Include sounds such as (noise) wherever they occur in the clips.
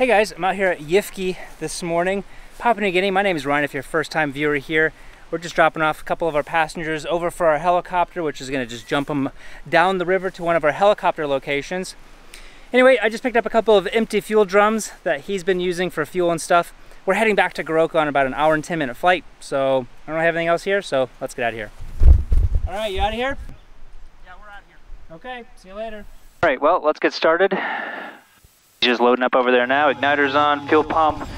Hey guys, I'm out here at Yifki this morning, Papua New Guinea. My name is Ryan if you're a first time viewer here. We're just dropping off a couple of our passengers over for our helicopter, which is gonna just jump them down the river to one of our helicopter locations. Anyway, I just picked up a couple of empty fuel drums that he's been using for fuel and stuff. We're heading back to Goroka on about an hour and 10 minute flight, so I don't really have anything else here, so let's get out of here. All right, you out of here? Yeah, we're out here. Okay, see you later. All right, well, let's get started. Just loading up over there now. Igniter's on, fuel pump,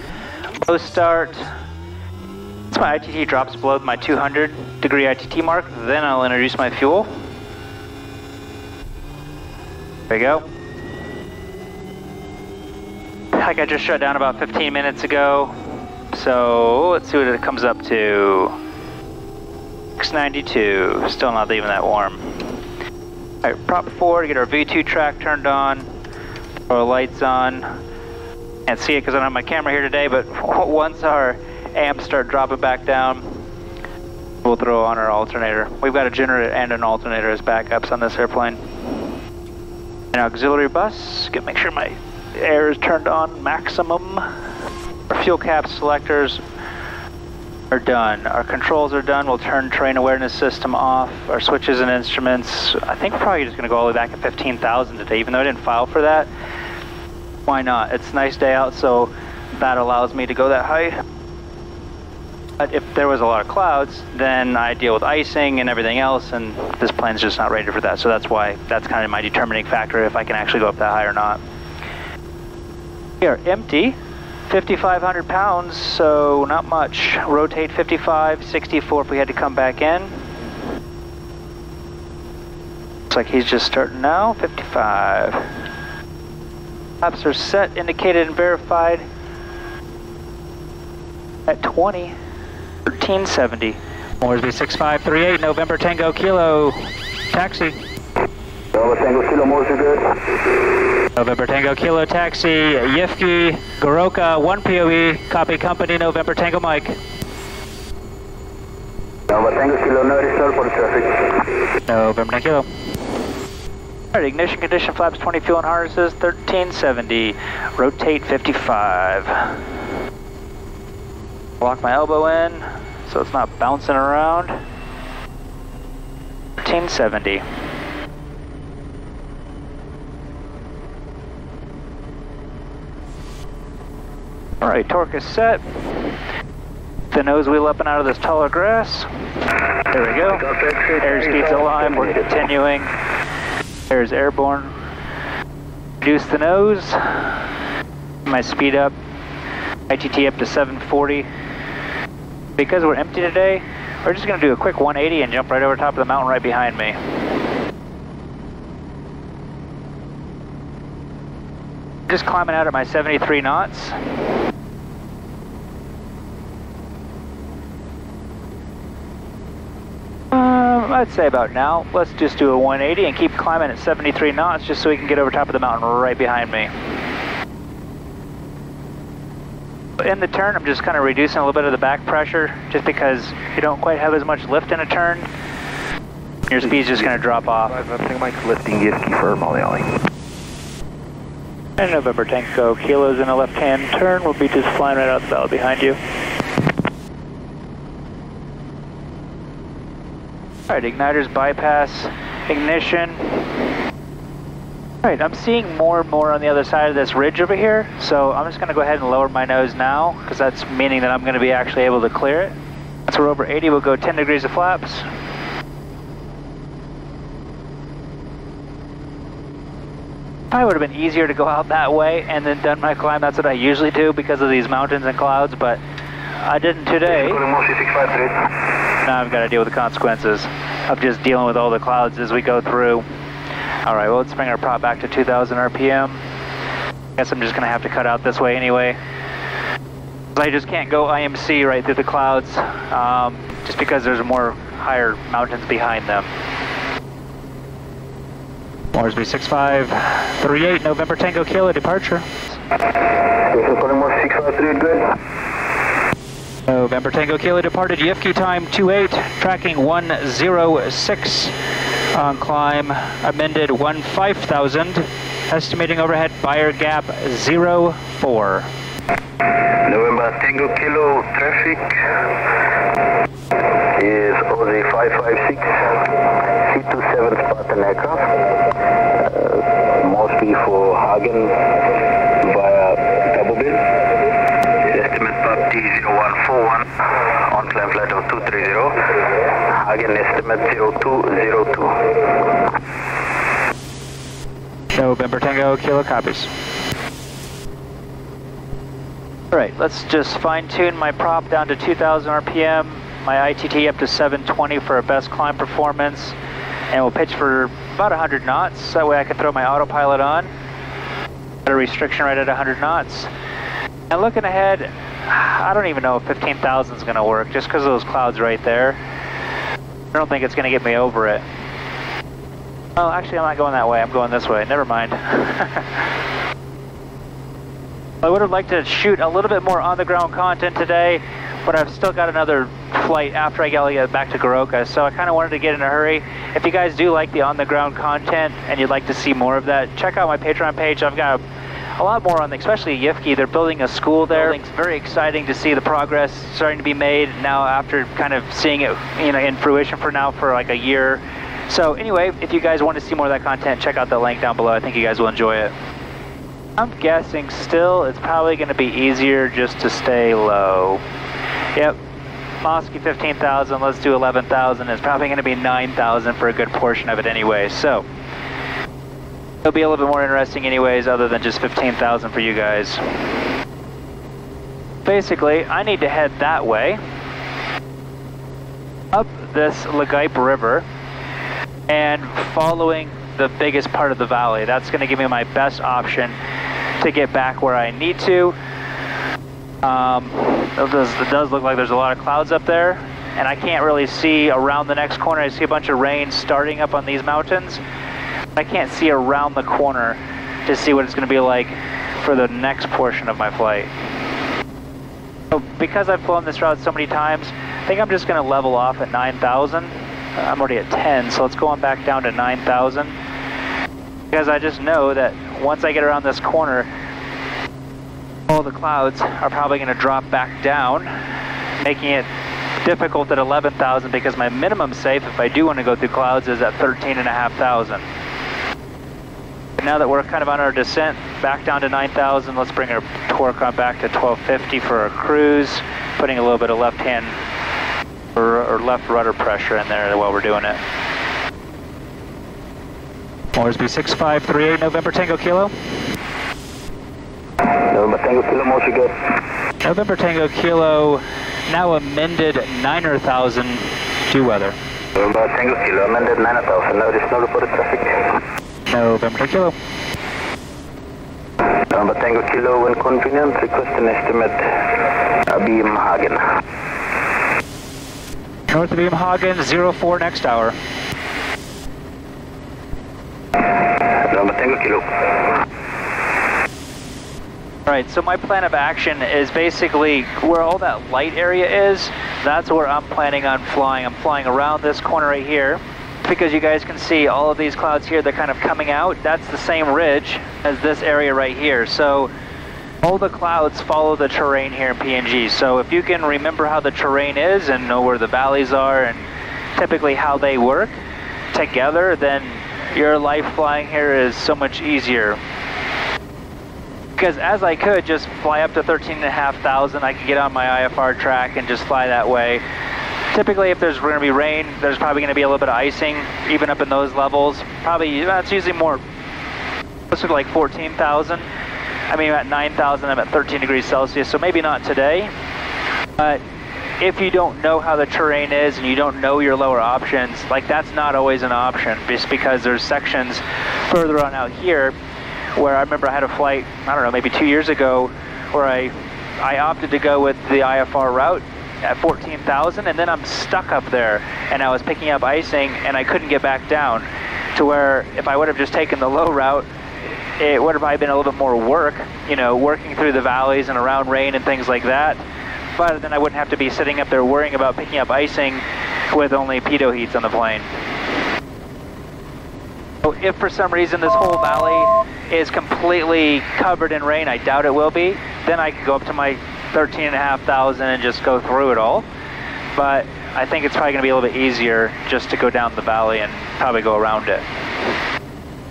low start. Once my ITT drops below my 200 degree ITT mark, then I'll introduce my fuel. There we go. Like I just shut down about 15 minutes ago. So let's see what it comes up to. 692, still not even that warm. All right, prop forward, get our V2 track turned on. Our lights on. Can't see it because I don't have my camera here today, but (laughs) once our amps start dropping back down, we'll throw on our alternator. We've got a generator and an alternator as backups on this airplane. An auxiliary bus, get make sure my air is turned on maximum. Our fuel cap selectors are done. Our controls are done. We'll turn terrain awareness system off. Our switches and instruments, I think probably just going to go all the way back at 15,000 today, even though I didn't file for that why not? It's a nice day out, so that allows me to go that high. But if there was a lot of clouds, then I deal with icing and everything else, and this plane's just not ready for that. So that's why, that's kind of my determining factor if I can actually go up that high or not. We are empty, 5,500 pounds, so not much. Rotate 55, 64 if we had to come back in. Looks like he's just starting now, 55. Flaps are set, indicated, and verified at 20, 1370. Moresby 6538, November Tango Kilo, taxi. November Tango Kilo, Moresby good. November Tango Kilo, taxi, Yifki, Goroka, 1 POE, copy company, November Tango Mike. November Tango Kilo, no for traffic. November Tango Kilo. Alright, ignition condition flaps 20 fuel and harnesses 1370. Rotate 55. Lock my elbow in so it's not bouncing around. 1370. Alright, torque is set. The nose wheel up and out of this taller grass. There we go. Airspeed's alive, we're continuing. There's airborne. Reduce the nose. My speed up. ITT up to 740. Because we're empty today, we're just going to do a quick 180 and jump right over top of the mountain right behind me. Just climbing out at my 73 knots. I'd say about now. Let's just do a 180 and keep climbing at 73 knots just so we can get over top of the mountain right behind me. In the turn, I'm just kind of reducing a little bit of the back pressure just because you don't quite have as much lift in a turn. Your speed's just going to drop off. I think Mike's lifting Yifki for Molly Ollie. And November Tango kilos in a left-hand turn. We'll be just flying right out the valley behind you. Alright, igniter's bypass, ignition. Alright, I'm seeing more and more on the other side of this ridge over here, so I'm just going to go ahead and lower my nose now, because that's meaning that I'm going to be actually able to clear it. Once we're over 80, we'll go 10 degrees of flaps. Probably would have been easier to go out that way and then done my climb. That's what I usually do because of these mountains and clouds, but I didn't today. Now I've got to deal with the consequences of just dealing with all the clouds as we go through. All right, well, let's bring our prop back to 2,000 RPM. Guess I'm just going to have to cut out this way anyway. I just can't go IMC right through the clouds um, just because there's more higher mountains behind them. Moresby 6538, November Tango Kilo, departure. 6538, good. November Tango Kilo departed, Yifki time 28, tracking 106 on climb, amended 1 5000, Estimating overhead fire gap 04. November Tango Kilo traffic is OZ 556 C27 Spartan aircraft. Uh, mostly for Hagen via Tabubil. Estimate PUB T0141 on climb flight of 230. Again, estimate 0202. November Tango Kilo copies. Alright, let's just fine tune my prop down to 2000 RPM, my ITT up to 720 for a best climb performance, and we'll pitch for about 100 knots, that way I can throw my autopilot on. Got a restriction right at 100 knots. And looking ahead, I don't even know if 15,000 is going to work, just because of those clouds right there. I don't think it's going to get me over it. Oh, actually, I'm not going that way. I'm going this way. Never mind. (laughs) I would have liked to shoot a little bit more on-the-ground content today, but I've still got another flight after I get back to Goroka, so I kind of wanted to get in a hurry. If you guys do like the on-the-ground content and you'd like to see more of that, check out my Patreon page. I've got a, lot more on, the, especially Yifki. They're building a school there. It's very exciting to see the progress starting to be made now after kind of seeing it, you know, in fruition for now for like a year. So anyway, if you guys want to see more of that content, check out the link down below. I think you guys will enjoy it. I'm guessing still it's probably going to be easier just to stay low. Yep, Mosky 15,000, let's do 11,000. It's probably going to be 9,000 for a good portion of it anyway. So it'll be a little bit more interesting anyways other than just 15,000 for you guys. Basically, I need to head that way up this Lagaip River and following the biggest part of the valley. That's going to give me my best option to get back where I need to. Um, it, does, it does look like there's a lot of clouds up there, and I can't really see around the next corner. I see a bunch of rain starting up on these mountains. I can't see around the corner to see what it's going to be like for the next portion of my flight. So because I've flown this route so many times, I think I'm just going to level off at 9,000. I'm already at 10, so let's go on back down to 9,000. Because I just know that once I get around this corner, all the clouds are probably going to drop back down, making it difficult at 11,000 because my minimum safe, if I do want to go through clouds, is at 13,500. Now that we're kind of on our descent back down to 9,000, let's bring our torque on back to 1250 for our cruise, putting a little bit of left hand or, or left rudder pressure in there while we're doing it. Moresby 6538 November Tango Kilo. November Tango Kilo, most good. November Tango Kilo, now amended 9,000 due weather. November Tango Kilo, amended 9000. No additional reported traffic. November Kilo. November Tango Kilo, when convenient, request an estimate. Beam Hagen. North of Beam Hagen, 04 next hour. November Tango Kilo. Right, so my plan of action is basically where all that light area is, that's where I'm planning on flying. I'm flying around this corner right here because you guys can see all of these clouds here, they're kind of coming out. That's the same ridge as this area right here. So all the clouds follow the terrain here in PNG. So if you can remember how the terrain is and know where the valleys are and typically how they work together, then your life flying here is so much easier. Because as I could just fly up to 13,500, I could get on my IFR track and just fly that way. Typically, if there's going to be rain, there's probably going to be a little bit of icing, even up in those levels. Probably, that's usually more, closer to like 14,000. I mean, at 9,000, I'm at 13 degrees Celsius, so maybe not today. But if you don't know how the terrain is and you don't know your lower options, like that's not always an option, just because there's sections further on out here where I remember I had a flight, I don't know, maybe two years ago, where I, I opted to go with the IFR route at 14,000 and then I'm stuck up there and I was picking up icing and I couldn't get back down to where if I would have just taken the low route, it would have probably been a little bit more work, you know, working through the valleys and around rain and things like that. But then I wouldn't have to be sitting up there worrying about picking up icing with only pitot heats on the plane. So if for some reason this whole valley is completely covered in rain, I doubt it will be, then I can go up to my 13,500 and just go through it all. But I think it's probably gonna be a little bit easier just to go down the valley and probably go around it.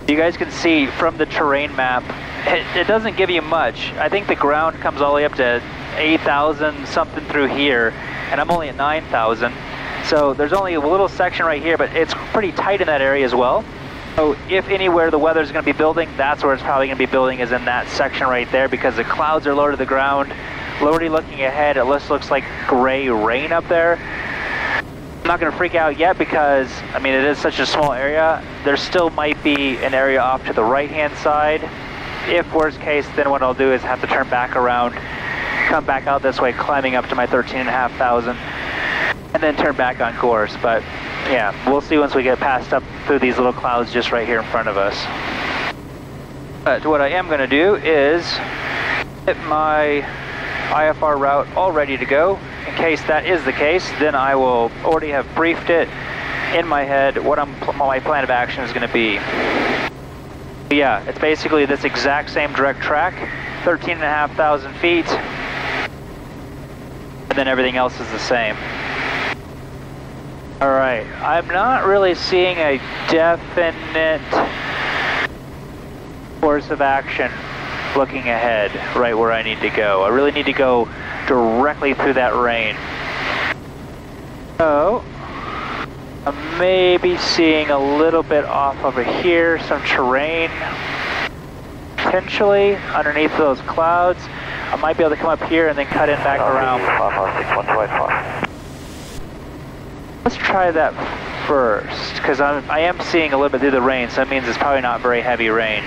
You guys can see from the terrain map, it, it doesn't give you much. I think the ground comes all the way up to 8,000 something through here, and I'm only at 9,000. So there's only a little section right here, but it's pretty tight in that area as well. So if anywhere the weather's going to be building, that's where it's probably going to be building is in that section right there because the clouds are lower to the ground. Already looking ahead, it looks, looks like gray rain up there. I'm not going to freak out yet because, I mean, it is such a small area. There still might be an area off to the right-hand side. If worst case, then what I'll do is have to turn back around, come back out this way, climbing up to my 13,500, and then turn back on course. But yeah, we'll see once we get past up through these little clouds just right here in front of us. But what I am going to do is get my IFR route all ready to go. In case that is the case, then I will already have briefed it in my head what I'm, my plan of action is going to be. But yeah, it's basically this exact same direct track, 13,500 feet, and then everything else is the same. All right, I'm not really seeing a definite course of action looking ahead, right where I need to go. I really need to go directly through that rain. So, I'm maybe seeing a little bit off over here, some terrain, potentially underneath those clouds. I might be able to come up here and then cut in back around. Let's try that first, because I am seeing a little bit through the rain, so that means it's probably not very heavy rain.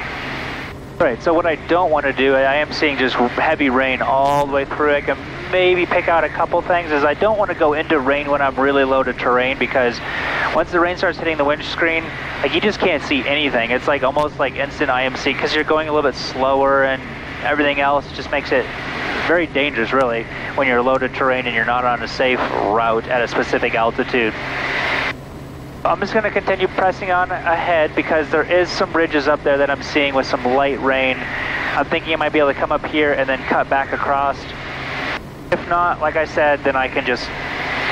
Right, so what I don't want to do, I am seeing just heavy rain all the way through. I can maybe pick out a couple things, is I don't want to go into rain when I'm really low to terrain, because once the rain starts hitting the windscreen, like you just can't see anything. It's like almost like instant IMC, because you're going a little bit slower and everything else just makes it very dangerous, really, when you're low to terrain and you're not on a safe route at a specific altitude. I'm just going to continue pressing on ahead because there is some ridges up there that I'm seeing with some light rain. I'm thinking I might be able to come up here and then cut back across. If not, like I said, then I can just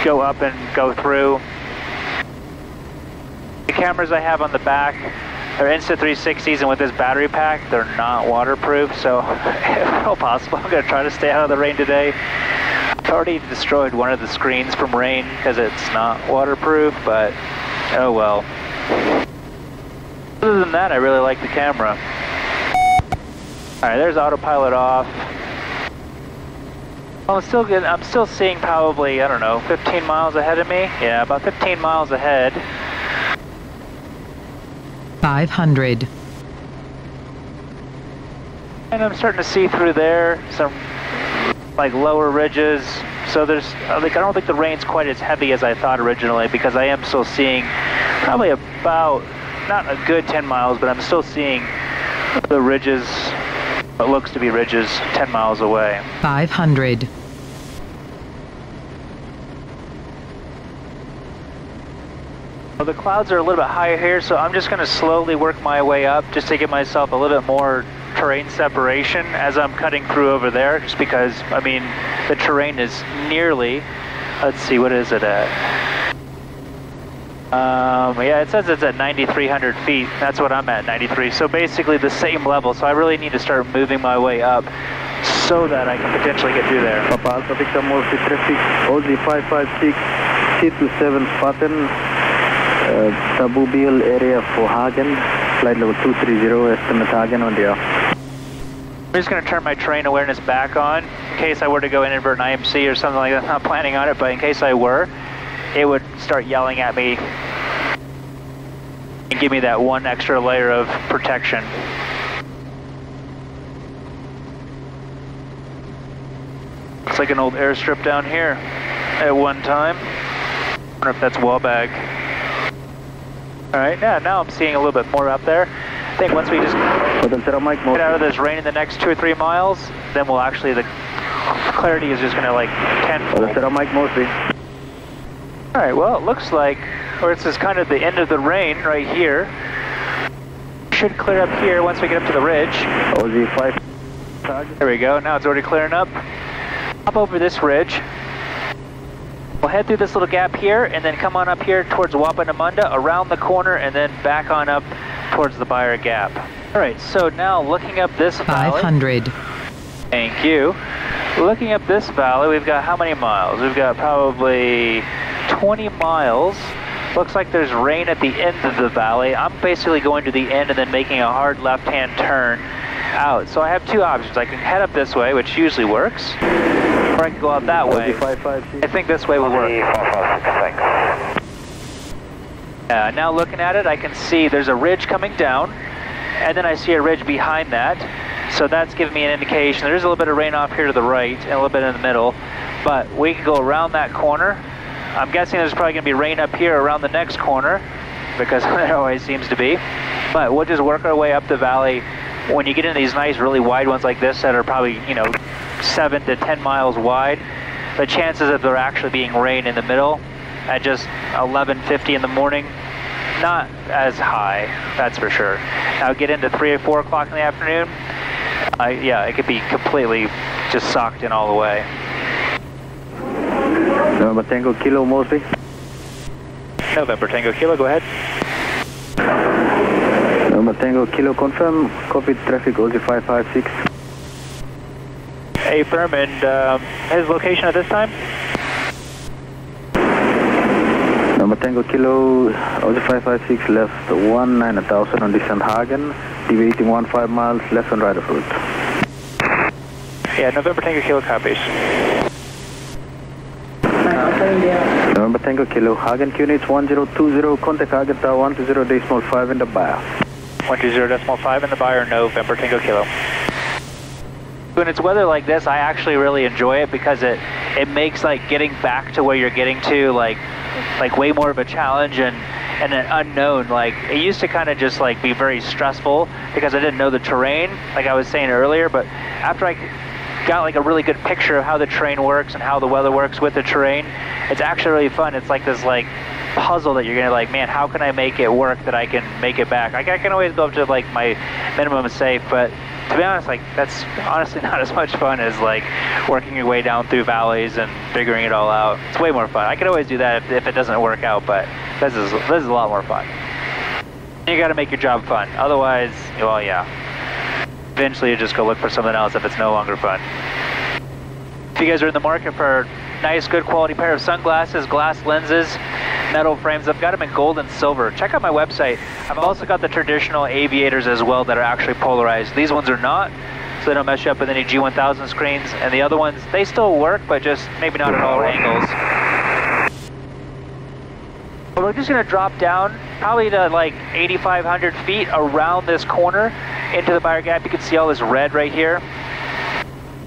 go up and go through. The cameras I have on the back are Insta360s and with this battery pack, they're not waterproof, so (laughs) if all possible, I'm going to try to stay out of the rain today. I've already destroyed one of the screens from rain because it's not waterproof, but Oh well. Other than that, I really like the camera. Alright, there's autopilot off. I'm still getting, I'm still seeing probably, I don't know, 15 miles ahead of me? Yeah, about 15 miles ahead. 500. And I'm starting to see through there some like lower ridges, so there's, uh, like, I don't think the rain's quite as heavy as I thought originally because I am still seeing probably about, not a good 10 miles, but I'm still seeing the ridges, what looks to be ridges, 10 miles away. 500. Well, the clouds are a little bit higher here, so I'm just going to slowly work my way up just to give myself a little bit more terrain separation as I'm cutting through over there, just because, I mean, the terrain is nearly, let's see, what is it at? Um, yeah, it says it's at 9,300 feet. That's what I'm at, 93. So basically the same level. So I really need to start moving my way up so that I can potentially get through there. Papa Alpha Victor Morphy traffic, Aussie 556, C27 Spartan, uh, Tabubil area for Hagen, flight level 230, estimate Hagen on the air. I'm just going to turn my terrain awareness back on in case I were to go inadvertent IMC or something like that. I'm not planning on it, but in case I were, it would start yelling at me and give me that one extra layer of protection. Looks like an old airstrip down here at one time. I wonder if that's Wallbag. All right, yeah, now I'm seeing a little bit more up there. I think once we just get out of this rain in the next two or three miles, then we'll actually, the clarity is just going to like 10 Mike Mosby. All right, well, it looks like, or this is kind of the end of the rain right here. should clear up here once we get up to the ridge. OZ 5. There we go, now it's already clearing up. Up over this ridge. We'll head through this little gap here and then come on up here towards Wapenamanda, around the corner, and then back on up towards the Baiyer Gap. All right, so now looking up this valley. 500, Thank you. Looking up this valley, we've got how many miles? We've got probably 20 miles. Looks like there's rain at the end of the valley. I'm basically going to the end and then making a hard left-hand turn out. So I have two options. I can head up this way, which usually works, or I can go out that way. OZ 556. I think this way will work. Uh, now looking at it, I can see there's a ridge coming down, and then I see a ridge behind that. So that's giving me an indication. There's a little bit of rain off here to the right and a little bit in the middle, but we can go around that corner. I'm guessing there's probably going to be rain up here around the next corner, because (laughs) there always seems to be. But we'll just work our way up the valley. When you get into these nice, really wide ones like this that are probably, you know, seven to 10 miles wide, the chances of there actually being rain in the middle at just 11.50 in the morning, not as high, that's for sure. Now get into 3 or 4 o'clock in the afternoon, uh, yeah, it could be completely just socked in all the way. November Tango Kilo Mosley. November Tango Kilo, go ahead. November Tango Kilo confirm. Copy traffic OZ 556. Affirm, and um, his location at this time? November Tango Kilo OZ 556 left 19000 on descent Hagen. Deviating 15 miles left and right of route. Yeah, November Tango Kilo copies. November Tango Kilo Hagen units 1020. Contact Hagen Tower 120 decimal 5 in the buyer. 120 decimal 5 in the buyer, November Tango Kilo. When it's weather like this, I actually really enjoy it because it it makes like getting back to where you're getting to like like way more of a challenge and and an unknown. Like it used to kind of just like be very stressful because I didn't know the terrain, like I was saying earlier. But after I got like a really good picture of how the terrain works and how the weather works with the terrain, it's actually really fun. It's like this like puzzle that you're gonna like, man, how can I make it work that I can make it back? Like I can always go up to like my minimum safe, but to be honest, like that's honestly (laughs) not as much fun as like working your way down through valleys and figuring it all out. It's way more fun. I could always do that if, if it doesn't work out, but this is this is a lot more fun. You got to make your job fun. Otherwise, well, yeah. Eventually, you just go look for something else if it's no longer fun. If you guys are in the market for a nice, good quality pair of sunglasses, glass lenses, metal frames, I've got them in gold and silver. Check out my website. I've also got the traditional aviators as well that are actually polarized. These ones are not, so they don't mess you up with any G1000 screens. And the other ones, they still work, but just maybe not at all angles. We're just gonna drop down probably to like 8,500 feet around this corner into the Baiyer Gap. You can see all this red right here.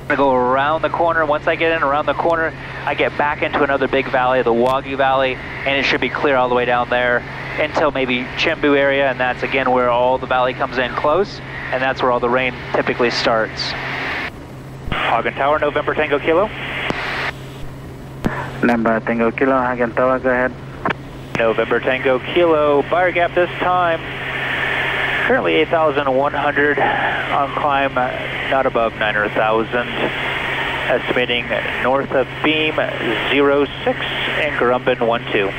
I'm gonna go around the corner. Once I get in around the corner, I get back into another big valley, the Wahgi Valley, and it should be clear all the way down there until maybe Chimbu area, and that's again where all the valley comes in close, and that's where all the rain typically starts. Hagen Tower, November Tango Kilo. November Tango Kilo Hagen Tower, go ahead. November Tango Kilo, Baiyer Gap this time. Currently 8,100 on climb, uh, not above 900,000. Estimating north of beam 06 and Garumban 12.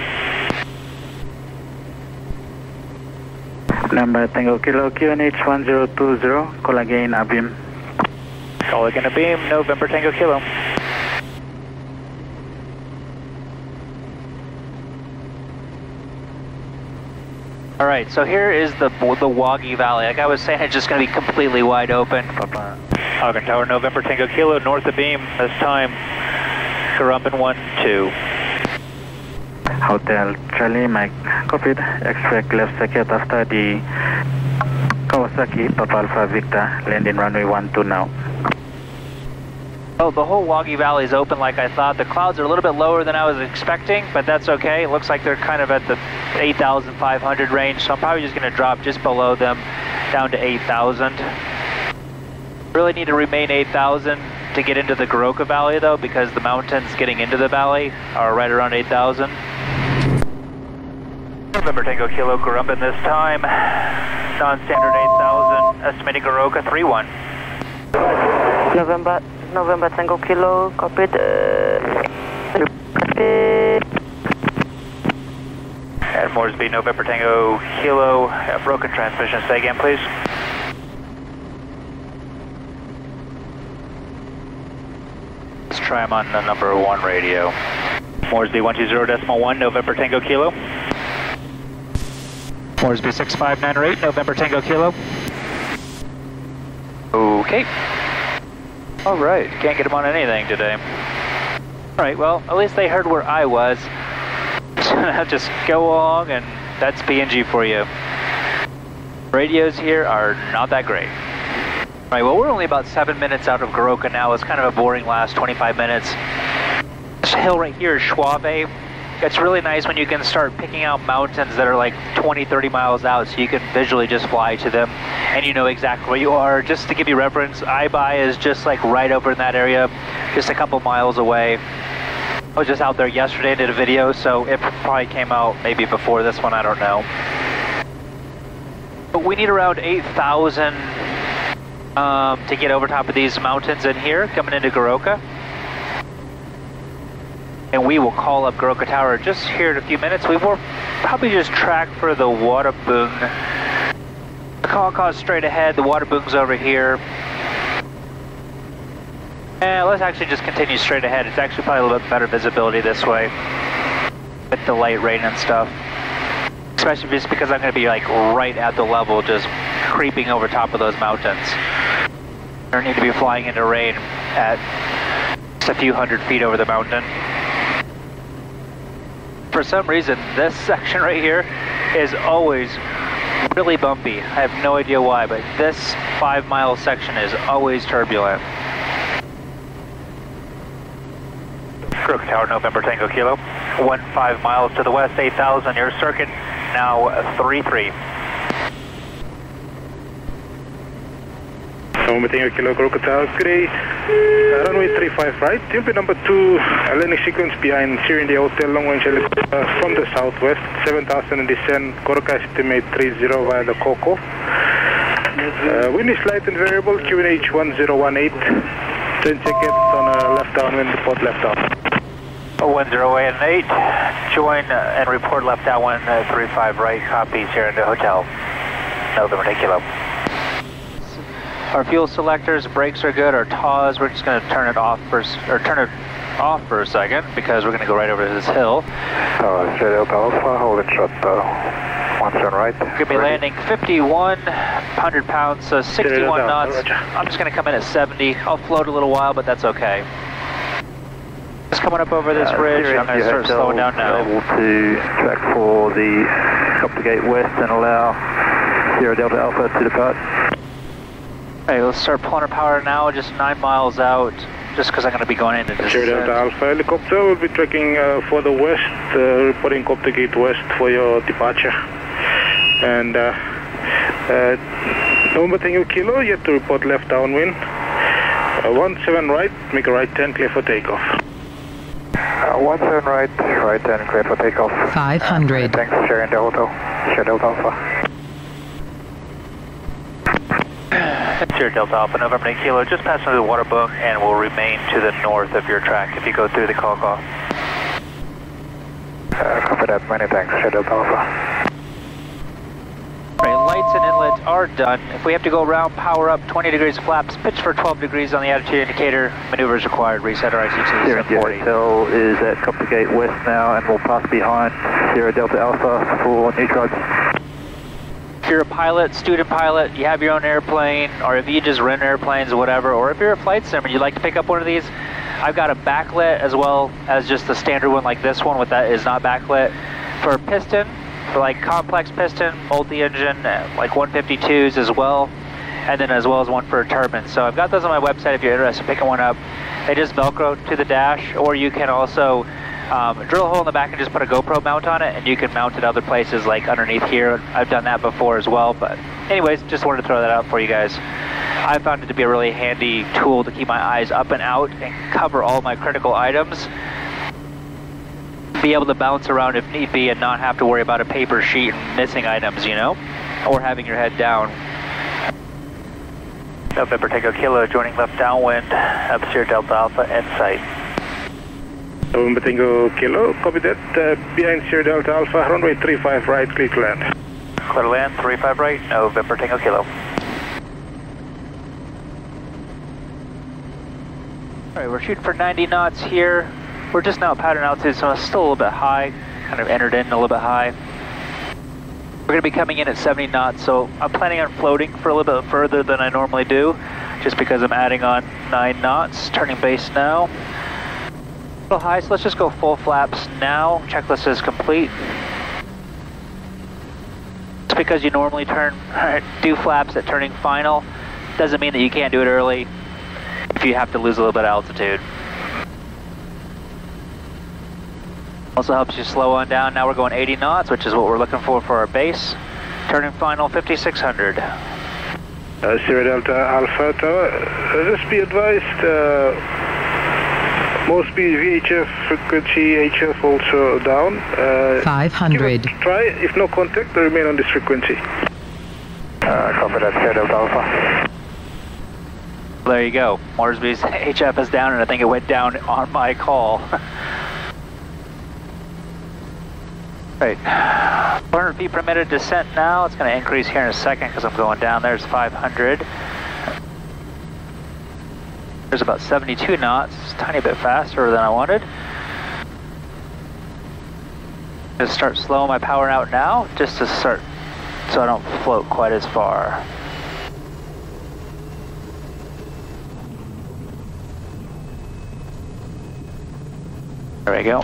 Number Tango Kilo QNH 1020. Call again Abim. Call again a beam, November Tango Kilo. All right, so here is the the Wahgi Valley. Like I was saying, it's just going to be completely wide open. Uh, Hagen Tower, November Tango Kilo, north of beam. This time, Garumban 1 2. Hotel Charlie Mike, copied. Expect left circuit after the Kawasaki Papa Alpha Victor, landing runway one 12 now. Oh, the whole Wahgi Valley is open like I thought. The clouds are a little bit lower than I was expecting, but that's okay. It looks like they're kind of at the 8,500 range, so I'm probably just going to drop just below them down to 8,000. Really need to remain 8,000 to get into the Goroka Valley though, because the mountains getting into the valley are right around 8,000. November Tango Kilo Garumban this time. Non-standard 8,000, estimating Goroka 3-1. November, November Tango Kilo, copied. At Moresby, November Tango Kilo, uh, broken transmission. Say again, please. Let's try him on the number one radio. Moresby 120.1, November Tango Kilo. Moresby 65908, November Tango Kilo. Okay. All right, can't get him on anything today. All right, well, at least they heard where I was. (laughs) Just go along, and that's PNG for you. Radios here are not that great. All right, well, we're only about seven minutes out of Goroka now. It's kind of a boring last 25 minutes. This hill right here is Schwabe. It's really nice when you can start picking out mountains that are like 20, 30 miles out so you can visually just fly to them and you know exactly where you are. Just to give you reference, Ibai is just like right over in that area, just a couple miles away. I was just out there yesterday and did a video, so it probably came out maybe before this one, I don't know. But we need around 8,000 um, to get over top of these mountains in here, coming into Goroka. And we will call up Goroka Tower just here in a few minutes. We will probably just track for the Waterboong. The call cause straight ahead, the water boom's over here. And let's actually just continue straight ahead. It's actually probably a little bit better visibility this way. With the light rain and stuff. Especially just because I'm going to be like right at the level, just creeping over top of those mountains. I don't need to be flying into rain at just a few hundred feet over the mountain. For some reason, this (laughs) section right here is always really bumpy. I have no idea why, but this five mile section is always turbulent. Crook Tower, November Tango Kilo. One five miles to the west, 8,000. Your circuit now 3-3. Tango Kilo, Crook Tower, Gray. Uh, runway 35 right. Jump number 2, landing sequence behind Syrian the Hotel, long range helicopter uh, from the southwest. 7,000 and descend, Goroka estimate 30 via the Coco. Uh, wind is light and variable, QNH 1018. 10 seconds on a left downwind, report left down. 1018, join uh, and report left out 135 right, copies here in the hotel. November Tango Kilo. Our fuel selectors, brakes are good. Our TAWs, we're just going to turn it off for, or turn it off for a second because we're going to go right over this hill. Uh, Delta Alpha, hold it shut, uh, one turn right. We're going to be landing 5,100 pounds, so 61 down, knots. I'm just going to come in at 70. I'll float a little while, but that's okay. Just coming up over this ridge. I'm going to start slowing down now. Able to track for the Copter Gate West and allow Sierra Delta Alpha to depart. Hey, let's start pulling our power now, just nine miles out, just because I'm going to be going into this. Sierra Delta Alpha helicopter will be tracking uh, for the west, uh, reporting Copter Gate West for your departure. And uh, uh, November Tango Kilo, you have to report left downwind. Uh, 17 right, make a right turn, clear for takeoff. Uh, one turn right, right turn clear for takeoff. 500, Thanks, Sierra Delta, Sierra Delta Alpha. Sierra Delta Alpha, November 8 Kilo, just passing through the Waterboong and will remain to the north of your track if you go through the call call. Uh, copy that, many thanks, Sierra Delta Alpha. Right, lights and inlets are done. If we have to go around, power up 20 degrees flaps, pitch for 12 degrees on the attitude indicator, maneuvers required, reset our ICT Sierra to 40. Hotel is at Copter Gate West now and will pass behind Sierra Delta Alpha for neutrons. You're a pilot, student pilot, you have your own airplane, or if you just rent airplanes or whatever, or if you're a flight sim and you'd like to pick up one of these, I've got a backlit as well as just the standard one like this one with that is not backlit. For piston, for like complex piston, multi-engine, like 152s as well, and then as well as one for a turbine. So I've got those on my website if you're interested in picking one up. They just Velcro to the dash, or you can also um, drill a hole in the back and just put a GoPro mount on it, and you can mount it other places like underneath here. I've done that before as well, but anyways, just wanted to throw that out for you guys. I found it to be a really handy tool to keep my eyes up and out and cover all my critical items. Be able to bounce around if need be and not have to worry about a paper sheet and missing items, you know? Or having your head down. November Tango Kilo joining left downwind, up Sierra Delta Alpha in sight. November Tango Kilo, copy that. Uh, behind Sierra Delta Alpha, runway 35 right, clear to land. Clear to land, 35 right, November Tango Kilo. Alright, we're shooting for 90 knots here. We're just now at pattern altitude, so it's still a little bit high. Kind of entered in a little bit high. We're going to be coming in at 70 knots, so I'm planning on floating for a little bit further than I normally do, just because I'm adding on 9 knots, turning base now. A little high, so let's just go full flaps now. Checklist is complete. Just because you normally turn, (laughs) do flaps at turning final, doesn't mean that you can't do it early if you have to lose a little bit of altitude. Also helps you slow on down. Now we're going 80 knots, which is what we're looking for for our base. Turning final 5600. Uh, Sierra Delta Alpha Tower, uh, just be advised, uh, most be VHF frequency, HF also down. Uh, 500. give it a Try, if no contact, remain on this frequency. Uh, copy that, Sierra Delta Alpha. There you go. Moresby's HF is down, and I think it went down on my call. (laughs) Right. 400 feet per minute descent now. It's going to increase here in a second because I'm going down. There's 500. There's about 72 knots. Tiny bit faster than I wanted. Just start slowing my power out now, just to start so I don't float quite as far. There we go.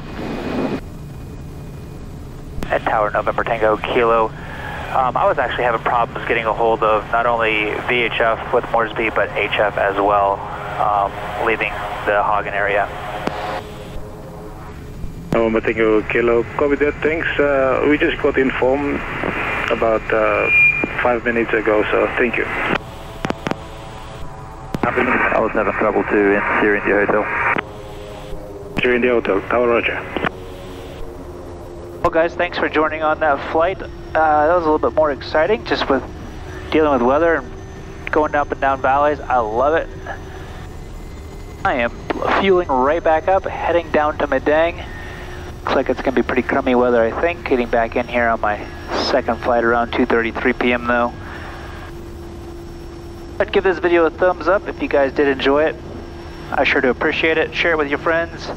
At Tower November Tango Kilo. Um, I was actually having problems getting a hold of not only VHF with Moresby, but HF as well, um, leaving the Hagen area. November Tango Kilo, copy that, thanks. Uh, we just got informed about uh, five minutes ago, so thank you. I was having trouble too in Sierra India Hotel. Sierra India Hotel, Tower Roger. Well, guys, thanks for joining on that flight. Uh, that was a little bit more exciting, just with dealing with weather and going up and down valleys. I love it. I am fueling right back up, heading down to Madang. Looks like it's going to be pretty crummy weather, I think. Getting back in here on my second flight around 2.33 p.m. though. I'd give this video a thumbs up if you guys did enjoy it. I sure do appreciate it. Share it with your friends.